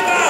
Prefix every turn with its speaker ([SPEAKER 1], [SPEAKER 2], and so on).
[SPEAKER 1] give up.